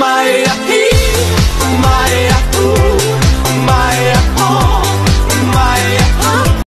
my